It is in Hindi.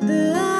the